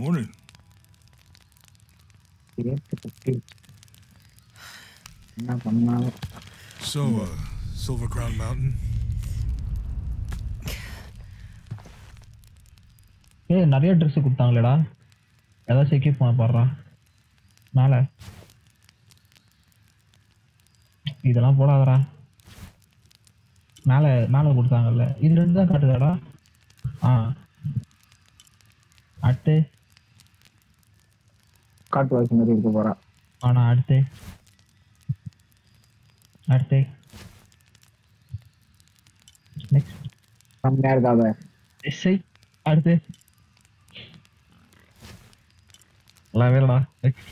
அழக Morning. என்ன So, uh, Silver Crown Mountain. ஏய் நிறைய ட்ரெஸ் கொடுத்தாங்களேடா. ஏதாவது செக்கி பண்ண பாடுறா. மேல. இதெல்லாம் போடாதடா. மேல மேல கொடுத்தாங்கல்ல. இதுல இருந்து தான் காட்டுதாடா. ஆ. அட்டு. காட்டு வாசி மாதிரி இருக்க போறா ஆனா அடுத்து அடுத்து நெக்ஸ்ட் செம்மையா இருக்காத எஸ்ஐ அடுத்து நல்லாவே இல்லடா நெக்ஸ்ட்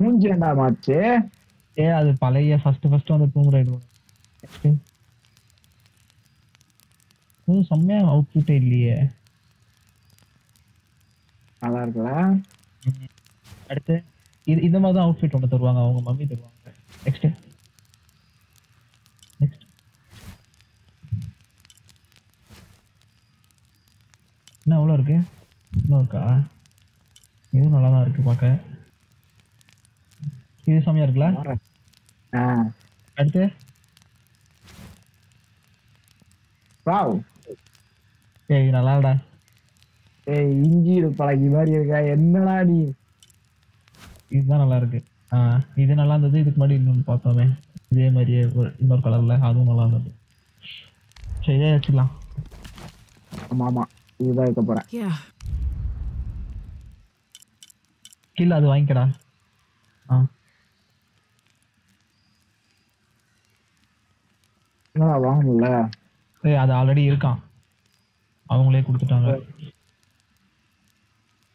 மூஞ்சி ரெண்டா மாச்சு ஏ அது பழைய ஃபர்ஸ்ட் ஃபர்ஸ்ட் வந்து தூங்குற இது நெக்ஸ்ட் இது செம்மையா அவுட்ஃபிட்டே இல்லையே நல்லா இருக்குல்ல? அடுத்து இது இந்த மாதிரி தான் அவுட்ஃபிட் ஒன்று தருவாங்க அவங்க மம்மி தருவாங்க. நெக்ஸ்ட் நெக்ஸ்ட் என்ன எவ்வளோ இருக்கு? இன்னும் இருக்கா? இதுவும் நல்லா தான் இருக்கு பார்க்க. இது செம்மையா இருக்குல்ல? அடுத்து. வாவ் ஏய் இது நல்லா இல்லடா. ஏய் இஞ்சி பழகி மாதிரி இருக்கா? என்னடா நீ? இதுதான் நல்லா இருக்கு. ஆ இது நல்லா இருந்தது. இதுக்கு முன்னாடி இன்னொன்று பார்த்தோமே. இதே மாதிரியே ஒரு இன்னொரு கலர்ல அதுவும் நல்லா இருந்தது. சரி இதே வச்சுக்கலாம். ஆமா ஆமா. இதுதான் இருக்க போறேன். கீழே அது வாங்கிக்கடா. ஆ. என்னடா வாங்கல ஏய் அது ஆல்ரெடி இருக்கான். அவங்களே கொடுத்துட்டாங்க.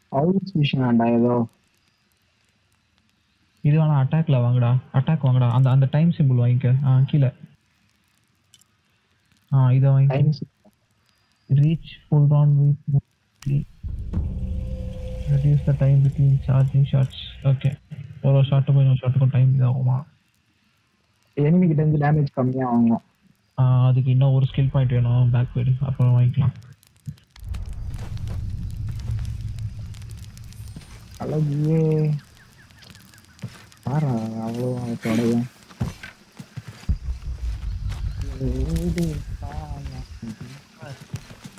அவுட் விஷயம்டா ஏதோ. இது வேணா அட்டாக்ல வாங்குடா. அட்டாக் வாங்குடா. அந்த அந்த டைம் சிம்பிள் வாங்கிக்க. ஆ கீழே. ஆ இதை time hold on with movement. reduce the time between charging shots. Okay. ஒரு ஷாட்டுக்கும் இன்னொரு ஷாட்டுக்கும் டைம் இதாகுமா? எனிமி கிட்ட இருந்து டேமேஜ் கம்மியா வாங்கும் ஆ, அதுக்கு இன்னும் ஒரு ஸ்கில் பாயிண்ட் வேணும். பேக் போயிடு. அப்புறம் வாங்கிக்கலாம். அழகியே பாரா அவ்வளோ தொடையும்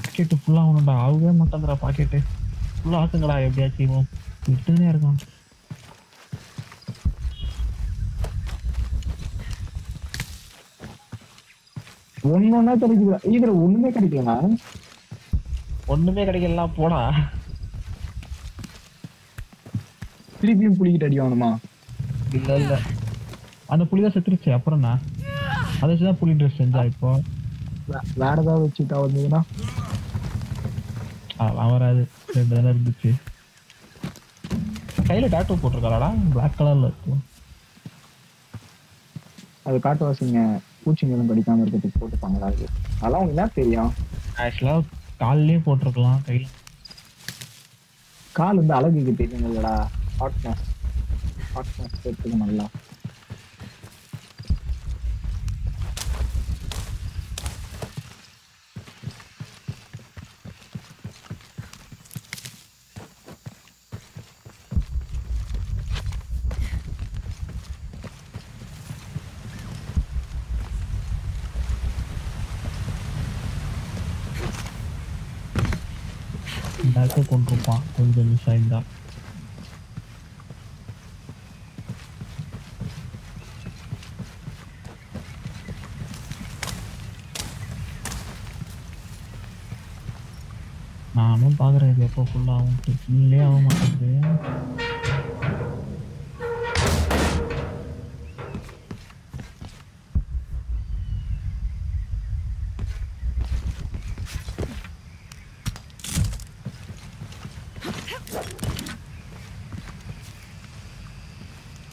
பாக்கெட்டு ஃபுல்லாக ஆகணும்டா ஆகவே மாட்டேங்கிறா பாக்கெட்டு. ஃபுல்லாக ஆக்குங்கடா எப்படியாச்சும் விட்டுனே இருக்கான். ஒன்னொன்னா ஒன்னா இதுல ஒண்ணுமே கிடைக்கல ஒண்ணுமே கிடைக்கலாம் போடா. திருப்பியும் புளிக்கிட்டு அடி வாங்கணுமா? இல்ல இல்ல. அந்த புலி தான் செத்துருச்சு. அப்புறம் என்ன? அதை வச்சு தான் புலி ட்ரெஸ் செஞ்சா இப்போ. வேற ஏதாவது வச்சுட்டா வந்ததுன்னா? அதெல்லாம் வராது. ரெண்டு தானே இருந்துச்சு. கையில டாட்டூ போட்டிருக்காளாடா? பிளாக் கலர்ல இருக்கும் அது காட்டுவாசிங்க பூச்சிங்களும் கடிக்காம இருக்கிறதுக்கு போட்டுப்பாங்களா அது? அதெல்லாம் உங்களுக்கு என்ன தெரியும்? ஆக்சுவலா கால்லயே போட்டிருக்கலாம் கையில. கால் வந்து அழகுக்கு தெரியும் இல்லடா ஹாட்னஸ் ஹாட்னஸ் எடுத்துக்க நல்லா. பேக்கை கொண்டிருப்பான் கொஞ்சம் மிஸ் ஆயிருந்தான் நானும் பாக்குறேன் இது எப்போ ஃபுல்லாகும் ஃபுல்லே ஆக மாட்டேங்குது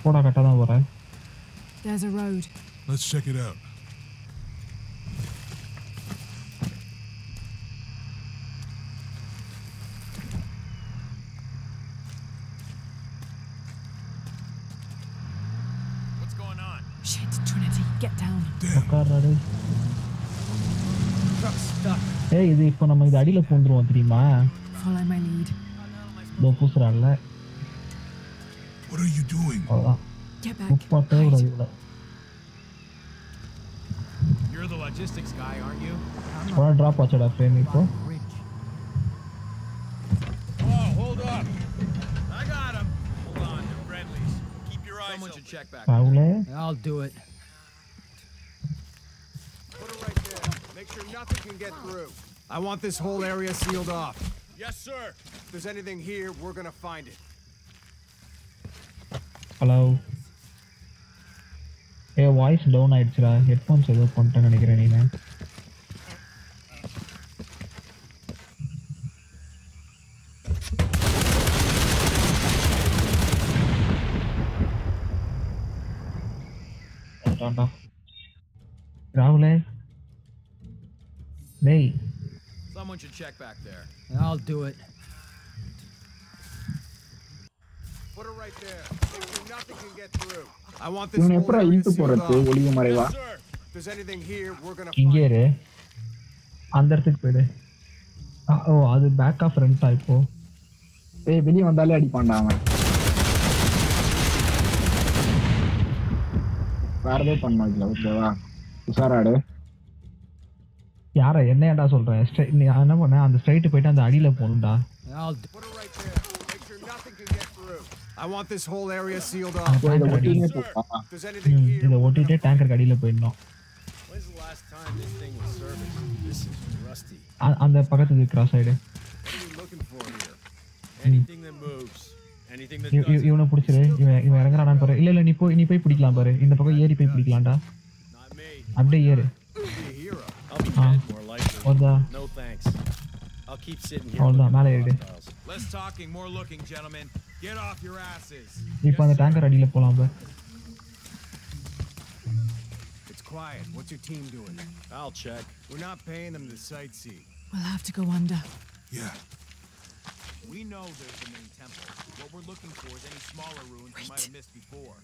போடா கரெக்டாக தான் போகிறேன் There's a road. Let's check it out. ஏய் இது இப்போ நம்ம இது அடியில் பூந்துருவோம் தெரியுமா Follow my lead. இதோ பூசுறான்ல What are you doing? அவ்வளோதான் Get back. முப்பாட்டே கூடாது இவ்வளோ You're the logistics guy, aren't you? ஒரு ட்ராப் ஆச்சடா ஃப்ரேம் இப்போ Bridge. Oh, hold nothing can get through. I want this whole area sealed off. Yes, sir. If there's anything here, we're gonna find it. Hello A voice down ஆயிடுச்சுடா headphones ஏதோ பண்ணிட்டேன்னு நினைக்கிறேன் நீ Someone should check back there. I'll do it. Put it right there. Nothing can get through. I want this இவனை area இழுத்து போறது. ஒளிவு மறைவா Yes, sir. If there's anything here, we're gonna இங்கே find it. இரு அந்த இடத்துக்கு போயிடு ஆ, ஓ அது பேக் ஆஃப் ஃப்ரண்ட்டா இப்போ ஏய் வெளியே வந்தாலே அடிப்பான்டா அவன் வேற ஏதோ பண்ணோம் இதுல ஓகேவா உஷாராடு யார என்ன ஏன்டா சொல்றேன் Straight- நீ என்ன பண்ண அந்த ஸ்ட்ரைட்டு போயிட்டு அந்த அடியில through. I want this whole area sealed off. இதை ஒட்டிட்டே டேங்கருக்கு அடியில போயிடணும் When's the last time this thing was serviced? This is rusty. அ- அந்த பக்கத்து cross side What are you looking for here? Anything that moves. Anything that இவ- இவ- doesn't. இவனை பிடிச்சிரு இவன் இவன் இறங்குறானான்னு பாரு இல்ல இல்ல நீ போய் நீ போய் பிடிக்கலாம் பாரு இந்த பக்கம் ஏறி போய் பிடிக்கலாம்டா. அப்படியே ஏறு dead, more likely. வருதா No thanks. I'll keep sitting here. அவ்வளோதான் looking மேலே for ஏறிடு hostiles. Less talking, more looking, gentlemen. Get off your asses. இப்போ அந்த டேங்கர் அடியில போலாம் பாரு It's quiet. What's your team doing? I'll check. We're not paying them to sightsee. We'll have to go under. Yeah. We know there's the main temple. What we're looking for is any smaller ruins we might have missed before.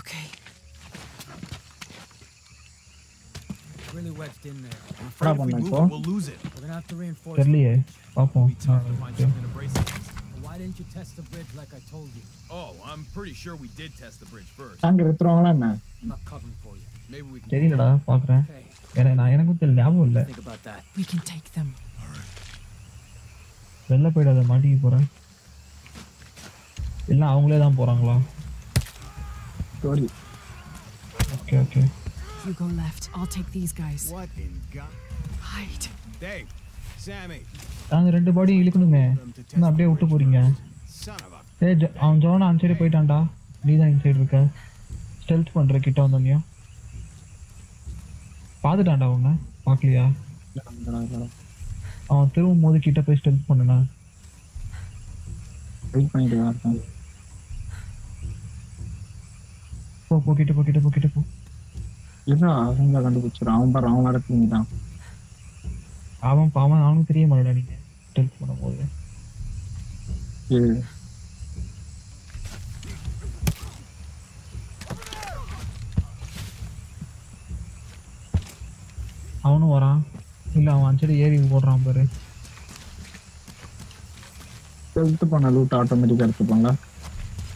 Okay. really wedged in there. I'm afraid if we move it, we'll lose it. We're gonna have to reinforce. தெரியலையே பார்ப்போம் It'll be tough to find something to brace against. Why didn't you test the bridge like I told you? Oh, I'm pretty sure we did test the bridge first. Tanker எடுத்துருவாங்களா என்ன I'm not covering for you. Maybe we can. தெரியலடா பாக்குறேன் Okay, ஏன்னா நான் எனக்கும் தெரியல ஞாபகம் இல்லை think about that. We can take them. வெளில போயிடாத மாட்டிக்க போறேன் இல்லை அவங்களே தான் போறாங்களா story okay okay You go left. I'll take these guys. What in God? Hide. Dave, Sammy, நாங்க ரெண்டு பாடியும் இழுக்கணுமே என்ன அப்படியே விட்டு போறீங்க. ஏய் அவன் ஜோனா அந்த சைடு போயிட்டான்டா நீ தான் இந்த சைடு இருக்க ஸ்டெல்த் பண்ற கிட்ட வந்தோம்யா பார்த்துட்டான்டா உன்னை பார்க்கலையா அவன் திரும்பும் போது கிட்ட போய் ஸ்டெல்த் பண்ணுனா வெயிட் பண்ணிட்டு தான் இருக்கேன் போ போ கிட்ட போ கிட்ட போ கிட்ட போ இல்ல அவங்க கண்டுபிடிச்சிடும். அவன் பாரு அவன் வர தூங்கிட்டான் அவன் அவன் அவனுக்கு தெரிய மாட்டா நீங்க. பண்ணும்போது சரி. அவனும் வரான். இல்ல அவன் அந்த சைடு ஏறி ஓடுறான் பாரு. எடுத்து பண்ண லூட் ஆட்டோமேட்டிக்கா எடுத்துப்பாங்க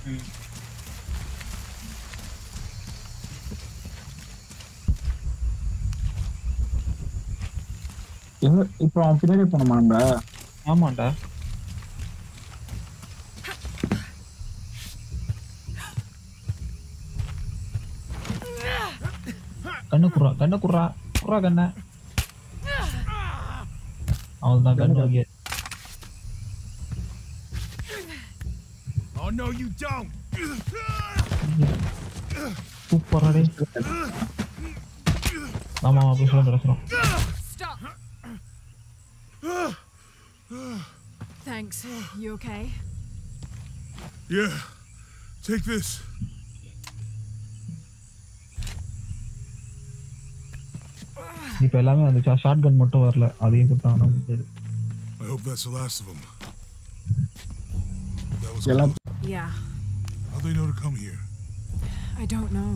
எங்க இப்போ அவன் பின்னாடி போனோமா நம்ம ஆமாண்டா கண்ணு குடுறா கண்ணு குடுறா குடுறா கண்ண அவள்தான் கண்ணு வாங்கி Oh no, you don't! சூப்பரா டேய் ஆமா ஆமா அப்படி சொல்ல பேசுறோம் Stop. Thanks. You okay? Yeah. Take this. இப்ப எல்லாமே வந்துச்சா ஷார்ட் கன் மட்டும் வரல அதையும் கொடுத்தாங்கன்னா முடிஞ்சது I hope that's the last of them. That was எல்லாம் close. Yeah. How'd they know to come here? I don't know.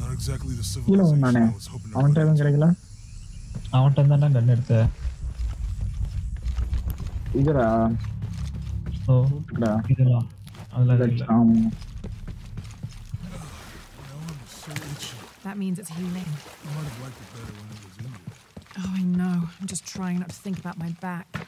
Not exactly the கீழே civilization வந்தானே I was hoping to அவன்கிட்ட run எதுவும் into. கிடைக்கல அவன்கிட்ட தானே கன் எடுத்த இதுடா um, that means it's healing. I might have liked it better when it was in. Oh, I know. I'm just trying not to think about my back.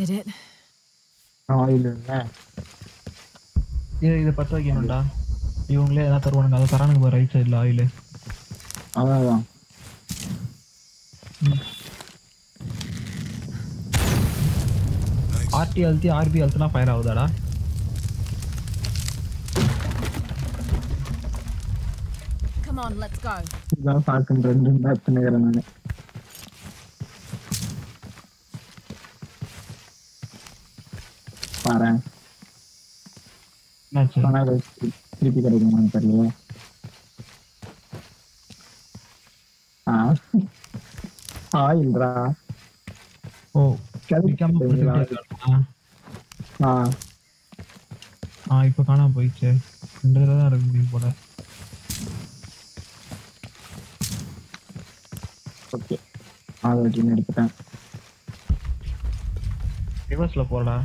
Did it. Oil இல்லை இது இதை பற்ற வைக்கணும்டா இவங்களே எதாவது தருவானுங்க அதை தரானுங்க பாரு ரைட் சைடில் oil அதான். ஆர்டி அழுத்தி ஆர்பி அழுத்தினா ஃபயர் ஆகுதாடா Come on, let's go. சாக்குன்னு ரெண்டு நினைக்கிறேன் திரு- திருப்பி கிடைக்குமான்னு தெரியல. ஆயில்ரா. ஓ ஆ. ஆ இப்போ காணாம போயிடுச்சு. ரெண்டு தான் இருக்க முடியும் போல. ஓகே. வச்சு எடுத்துட்டேன். ரிவர்ஸ்ல போடா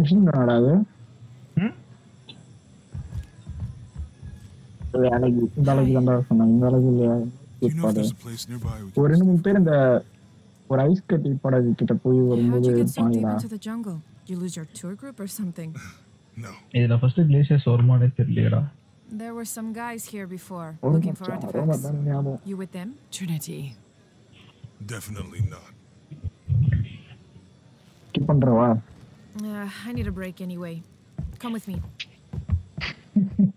மிஷின் கனடா அது? வேலைக்கு இந்த அளவுக்கு தான் சொன்னாங்க இந்த அளவுக்கு இல்லையா we ஒரு ரெண்டு மூணு பேர் இந்த ஒரு ஐஸ் கட்டி படகு கிட்ட போய் வரும்போது. இதுல ஃபர்ஸ்ட் கிளேசியர்ஸ் வருமானே தெரியலையடா There were some guys here before, looking for artifacts. You with them? Trinity. Definitely not. Skip பண்றவா Uh, I need a break anyway. Come with me.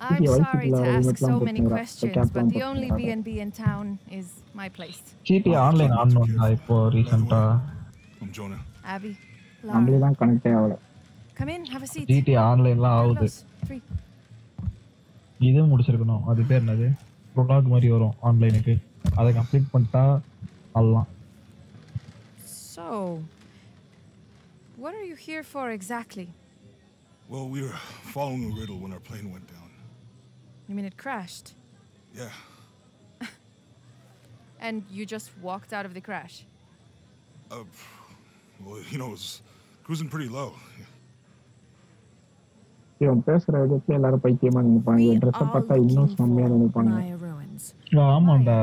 I'm Yeah, I think sorry to Lara ask would so want many to- questions, the but the captain only would- B&B in town is my place. GT online ஆடணும்டா இப்போ ரீசெண்டா I'm Jonah. Abby, நம்மளே Lara, தான் கனெக்டே ஆகல come in, have a seat. GT ஆன்லைன்லாம் ஆகுது Carlos, free. இது முடிச்சிருக்கணும் அது பேர் என்னது ப்ரொலாக் மாதிரி வரும் ஆன்லைனுக்கு அதை கம்ப்ளீட் பண்ணிட்டா ஆடலாம் So, what are you here for exactly? Well, we were following a riddle when our plane went down. You mean it crashed? Yeah. And you just walked out of the crash? Uh, well, you know, it was cruising pretty low. இவன் பேசுற விதத்துல எல்லாரும் பைத்தியமா நினைப்பாங்க We ட்ரெஸ்ஸை are பார்த்தா இன்னும் looking செம்மையா for நினைப்பாங்க Maya ruins. ஆமாண்டா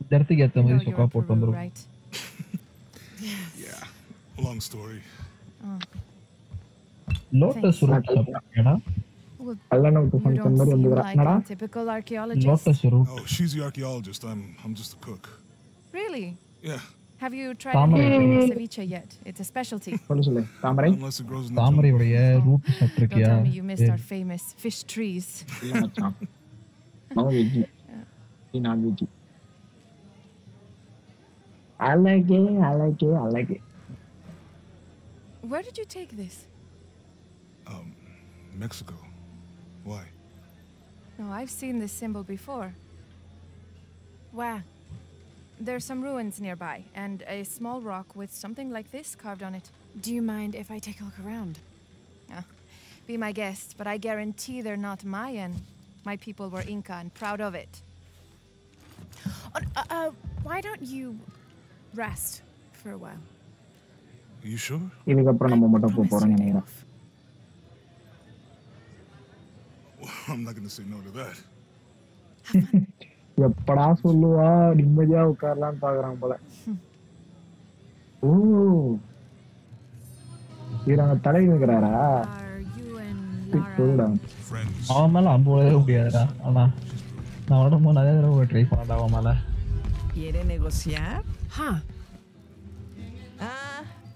இந்த இடத்துக்கு ஏத்த You know மாதிரி you're சொக்கா in போட்டு Peru, வந்துரும் right? Yeah. Long story. Lotus root சாப்பிட்டா Well, கல்யாணம் விட்டு you ஃபங்க்ஷன் don't மாதிரி seem வந்துக்கிறான் like என்னடா a typical archaeologist. Lotus root Oh, she's the archaeologist. I'm I'm just a cook. Really? Yeah. Have you tried Tamari. any ceviche yet? It's a specialty. சொல்லு சொல்லு தாமரை Unless it grows in the jungle. தாமரையுடைய root Don't சாப்பிட்ருக்கியா tell me you missed our famous fish trees. இல்ல மச்சான் no veg non veg அழகே அழகே அழகே Where did you take this? Um, Mexico. Why? No, I've seen this symbol before. Wow. There's some ruins nearby, and a small rock with something like this carved on it. Do you mind if I take a look around? Ah, be my guest, but I guarantee they're not Mayan. My people were Inca and proud of it. Uh, uh, why don't you rest for a while? இதுக்கப்புறம் நம்ம மட்டும் போக போறோம்னு நினைக்கிறேன். off. I'm not gonna say no to that. எப்படா சொல்லுவா? நிம்மதியா உட்காரலாம்னு பாக்குறான் போல. ஓ. இவர் அங்க தலை Friends. அவன் மேல அம்பு விடவே முடியாதுடா. ஆனா நான் உடம்பு நிறைய தடவை ட்ரை பண்ணடா அவன் மேல.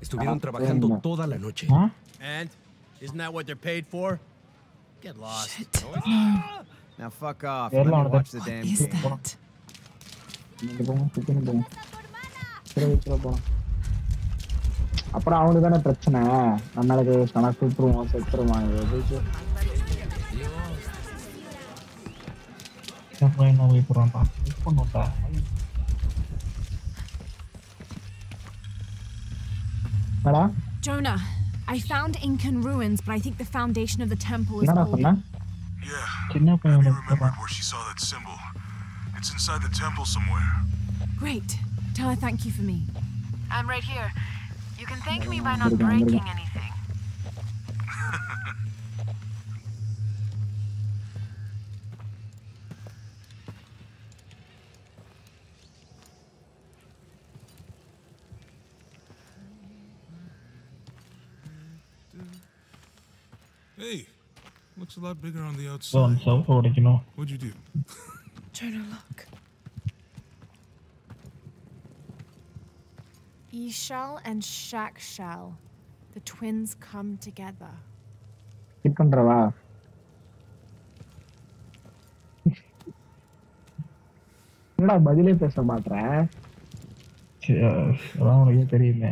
Estuvieron Ah, trabajando toda la noche. And? Isn't that what they're paid for? Get lost. Now fuck off. Let me watch the damn Is game. that? அப்புறம் அவனுக்கு தானே பிரச்சனை நம்மளுக்கு சொன்னா சுட்டுருவோம் செத்துருவான் போய் போறான்டா miss என்னடா Jonah, I found Incan ruins, but I think the foundation of the temple is என்னடா old. சொன்ன Yeah, சின்ன Abby பையன் remembered where she saw that symbol. It's inside the temple somewhere. Great. Tell her thank you for me. I'm right here. You can thank me by not Here we go, here we go. breaking anything. a lot bigger on the so outside. அந்த சவுத்தை உடைக்கணும் What'd you do? Jonah, look. Ishal and Shakshal, the twins come together. Hit பண்றவா என்னடா பதிலே பேச மாட்ற சரி, அதான் உனக்கே தெரியுமே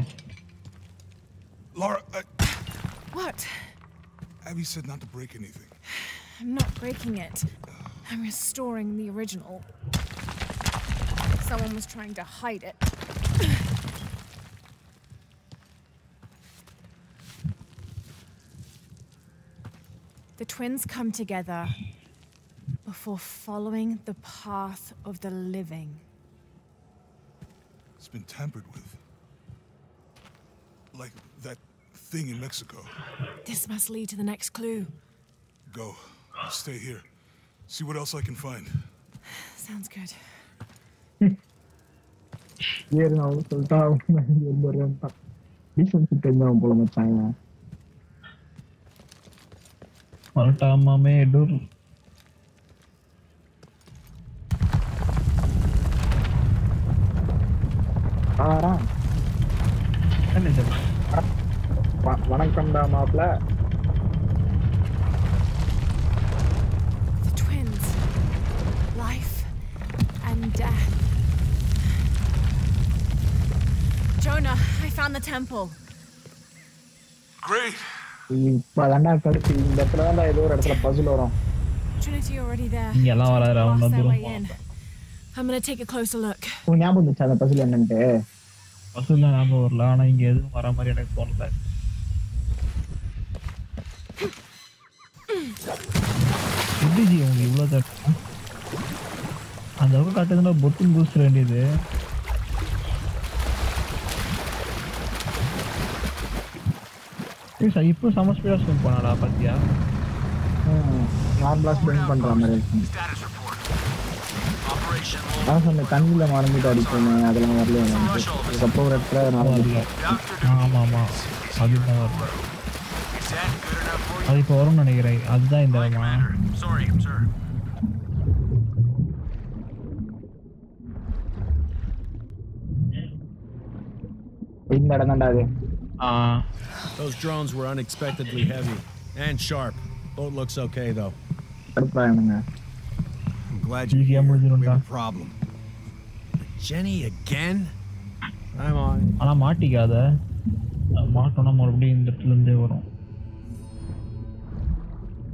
Abby said not to break anything. I'm not breaking it. I'm restoring the original. Someone was trying to hide it. The twins come together before following the path of the living. It's been tampered with. Like thing in Mexico. This must lead to the next clue. Go. I'll stay here. See what else I can find. Sounds good. Biar tahu, tahu dia berontak. Bisa kita nyompol sama China. Maltama Medur. Parah. Kan ada. வணக்கம்டா மாப்ள The twins. Life and death. Jonah, I found the temple. Great. இப்ப தாண்டா கடுத்து இந்த இடத்துல தான்டா ஏதோ ஒரு இடத்துல பசில் வரும் Trinity already there. இங்க எல்லாம் வராதுடா, Lost அவன் their way வந்துரும். in. I'm gonna take a closer look. உன் ஞாபகம் இருந்துச்சு அந்த பசில் என்னன்ட்டு பஸ்ஸில் ஞாபகம் வரல ஆனா இங்க எதுவும் வர மாதிரி எனக்கு தோணல எப்படி ஜி உங்களுக்கு இவ்வளோ தட்டு அந்த பக்கம் காட்டுதுன்னா பொத்துன்னு பூசிட வேண்டியது. சார் இப்போ செம ஸ்பீடாக ஸ்விம் பண்ணாடா பாத்தியா? நார்மலா ஸ்பெண்ட் பண்ற மாதிரி இருக்கும் நான் சொன்ன தண்ணியில மறந்துட்டு அடிப்போமே அதெல்லாம் வரல எனக்கு? அதுக்கப்புறம் ஒரு இடத்துல ஆமாம் ஆமாம் அதுதான் வரல. அது இப்போ வரும்னு நினைக்கிறேன் அதுதான் இந்த இடமா Sorry, sir. இந்த இடம் தான்டா அது ஆ Those drones were unexpectedly heavy and sharp. Boat looks okay though. கடுப்பா எனக்கு I'm glad you're Easy, here. I'm with you, We have Nanda. a problem. Jenny again? I'm on. ஆனா மாட்டிக்காத மாட்டோம்னா மறுபடியும் இந்த இடத்துல இருந்தே வரும்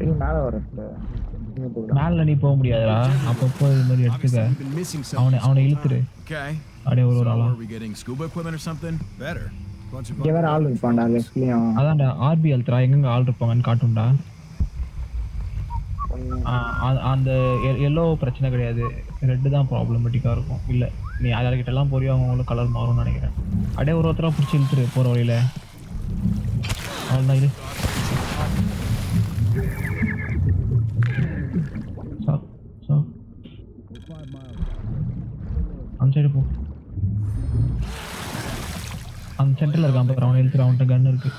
இது மேல நீ போக முடியாதுடா. அப்பப்போ இது மாதிரி எடுத்துக்க. அவனை அவனை இழுத்துரு. அப்படியே ஒரு ஒரு ஆளா. இங்க வேற ஆள் இருப்பான்டா லெஃப்ட்லயும் அதான்டா ஆர்பி அல்ட்ரா எங்கெங்க ஆள் இருப்பாங்கன்னு காட்டும்டா. அந்த எல்லோ பிரச்சனை கிடையாது. ரெட்டு தான் ப்ராப்ளமேட்டிக்காக இருக்கும். இல்லை நீ யார்கிட்ட எல்லாம் போறியோ அவங்களும் கலர் மாறும்னு நினைக்கிறேன். அப்படியே ஒரு ஒருத்தராக பிடிச்சி இழுத்துரு போகிற வழியில. அவ்வளோதான் இது சாப் சாப் அந்த சைடு போ அந்த சென்டர்ல இருக்கான் பாரு அவன் இழுத்துரு அவன்கிட்ட கன் இருக்கு.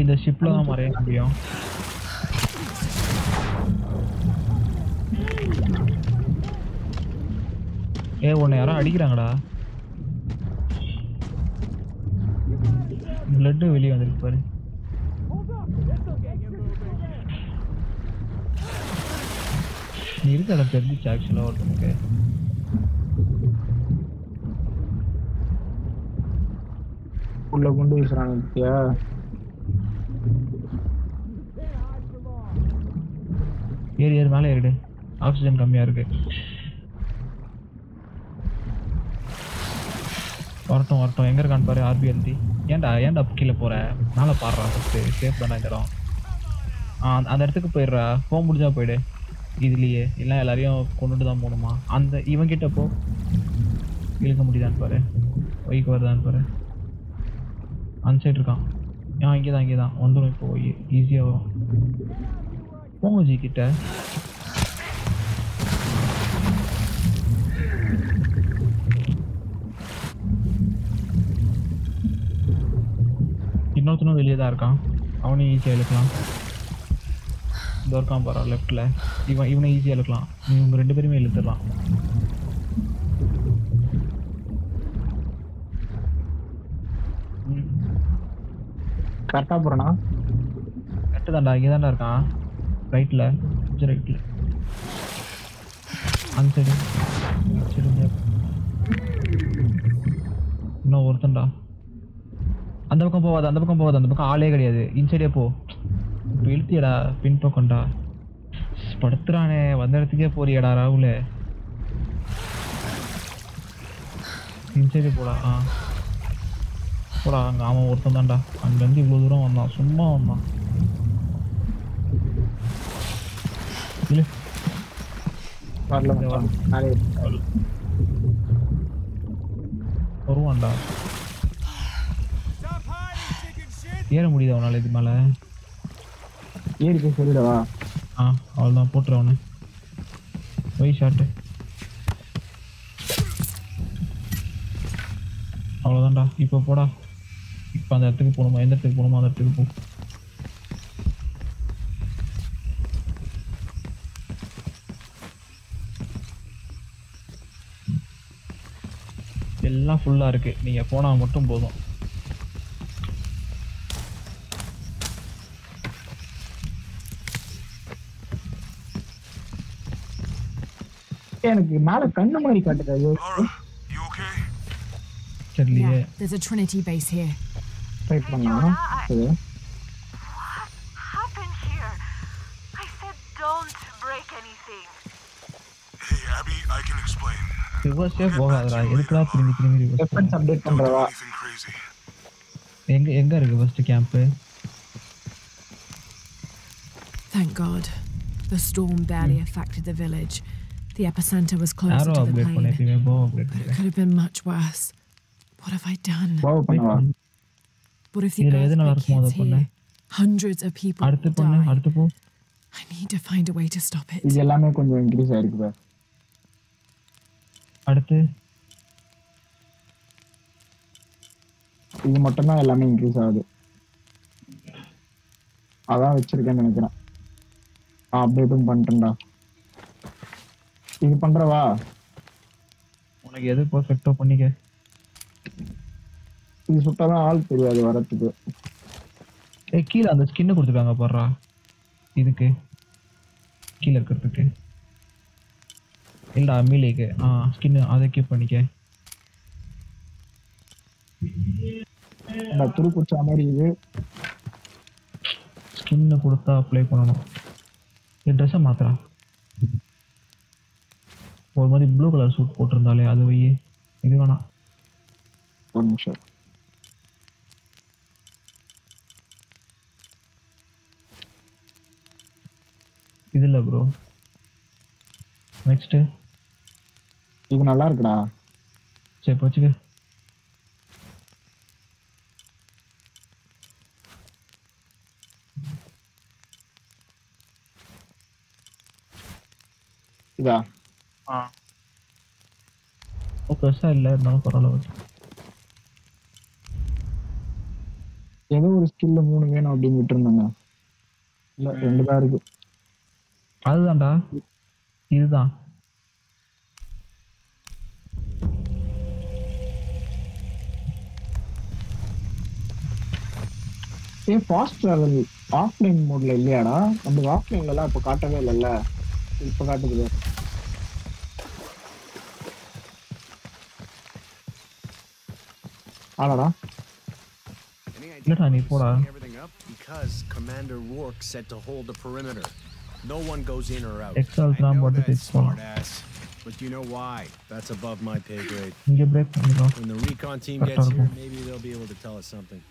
இந்த ஷிப்ல தான் மறைய முடியும். ஏ உன்னை யாரோ அடிக்கிறாங்கடா. பிளட்டு வெளியே வந்துருக்கு பாரு நீ இருக்க இடம் தெரிஞ்சிச்சு ஆக்சுவலாக ஒருத்தனுக்கு. உள்ள குண்டு வீசுறாங்க பத்தியா? ஏறி ஏறி மேலே ஏறிடு ஆக்சிஜன் கம்மியாக இருக்கு. வரட்டும் வரட்டும். எங்க இருக்கான்னு பாரு ஆர்பிஎல்டி ஏன்டா ஏன்டா கீழே போற? மேலே பாடுறா ஃபஸ்ட்டு சேஃப் தானே இந்த இடம். அந்த- அந்த இடத்துக்கு போயிடுறா. போக முடிஞ்சா போயிடு. இதுலயே இல்லை எல்லாரையும் கொண்டுட்டு தான் போகணுமா? அந்த இவன் கிட்ட போ. இழுக்க முடியுதான்னு பாரு. ஒய்க்கு வருதான்னு பாரு. அந்த சைடு இருக்கான். ஆ இங்கே தான் இங்கே தான் வந்துடும் இப்போ ஈஸியாக வரும். போங்க ஜி கிட்ட. இன்னொருத்தனும் வெளியே தான் இருக்கான். அவனையும் ஈஸியாக இழுக்கலாம். இந்த இருக்கான் பாரு லெஃப்டில் இவன் இவனை ஈஸியாக இழுக்கலாம் இவங்க ரெண்டு பேருமே இழுத்துடலாம். கரெக்டா போறனா? கரெக்டு தான்டா இங்கே தான்டா இருக்கான். ரைட்டில் ரைட்டில் அந்த சைடு சரி இன்னும் ஒருத்தன்டா. அந்த பக்கம் போகாத அந்த பக்கம் போகாத அந்த பக்கம் ஆளே கிடையாது. இன்சைடே போ. இழுத்தியடா பின்பக்கம்டா படுத்துறானே வந்த இடத்துக்கே போறியடா ராகுல. இன்சைடே போடா ஆ. போடா அங்கே அவன் ஒருத்தன் தான்டா. அங்கேருந்து இவ்வளோ தூரம் வந்தான். சும்மா வந்தான். இல்லை. வருவான்டா. ஏற முடியுது அவனால இது மேலே? ஏறி சொல்லிடவா ஆ அவ்வளோதான் போட்டுரு அவனு. ஒய் ஷாட்டு அவ்வளோதான்டா இப்போ போடா. இப்போ அந்த இடத்துக்கு போகணுமா? எந்த இடத்துக்கு போகணுமோ? அந்த இடத்துக்கு போ. எல்லாம் ஃபுல்லாக இருக்குது நீங்கள் போனால் மட்டும் போதும். எனக்கு மேல கண்ணு மாதிரி காட்டுது ஐயோ Lara, you okay? தெரியலையே Yeah, there's a Trinity base here. Try பண்ணலாம் சரி happened here? I said don't break anything. Hey, Abby, I can explain. ரிவர்ஸே போகாதடா எதுக்குடா திரும்பி திரும்பி reverse reference update Don't do பண்றவா anything crazy. எங்க எங்க இருக்கு first camp Thank God. The storm barely affected the village. The epicenter was closer arrow to the update பண்ண plain. எப்பயுமே போ update But it could have been much worse. What have I done? Wow பண்ணவா What if the இதுல எது நல்லா earthquake இருக்குமோ அதை hits பண்ணு here? Hundreds of people அடுத்து will பண்ணு die. அடுத்து போ I need to find a way to stop it. இது எல்லாமே கொஞ்சம் இன்க்ரீஸ் ஆயிருக்கு பார் அடுத்து இது மட்டும் தான் எல்லாமே இன்க்ரீஸ் ஆகுது அதான் வச்சிருக்கேன்னு நினைக்கிறேன் அப்டேட்டும் பண்ணிட்டேன்டா இது பண்றவா? உனக்கு எது பர்ஃபெக்ட்டோ பண்ணிக்க. இது சுட்டாதான் ஆள் தெரியாது வரத்துக்கு. ஏய் கீழே அந்த ஸ்கின்னு கொடுத்துருக்காங்க பாடுறா இதுக்கு. கீழே இருக்கிறதுக்கு. இல்லடா மீலேக்கு ஆ ஸ்கின்னு அதை கீப் பண்ணிக்க. ஏன்டா துரு குச்சா மாதிரி இது ஸ்கின்னு கொடுத்தா அப்ளை பண்ணணும். என் ட்ரெஸ்ஸை மாத்துறேன் ஒரு மாதிரி ப்ளூ கலர் சூட் போட்டிருந்தாலே அது வை இது வேணாம். ஒரு நிமிஷம். இது இல்லை ப்ரோ நெக்ஸ்ட்டு இது நல்லா இருக்குடா. சரி இப்போ வச்சுக்க. இதா. ஆ. பெருசாக இல்லை இருந்தாலும் பரவாயில்ல வச்சு ஏதோ ஒரு ஸ்கில்ல மூணு வேணும் அப்படின்னு விட்டுருந்தாங்க. இல்ல ரெண்டு தான் இருக்கு. அதுதான்டா. இதுதான். ஏ ஃபாஸ்ட் டிராவல் ஆஃப்லைன் மோட்ல இல்லையாடா? நம்ம ஆஃப்லைன்ல எல்லாம் இப்ப காட்டவே இல்லைல்ல. இப்ப காட்டுது ஆளாடா இல்லடா நீ போடா Everything up because Commander Rourke said to hold the perimeter. No one goes in or out. எக்ஸால் I தான் know போட்டு that ஃபிக்ஸ் பண்ணலாம் smartass, but you know why? That's above my pay grade. இங்கே பிரேக் பண்ணிக்கலாம் When the recon team Correct, gets here, correct. maybe they'll be able to tell us something.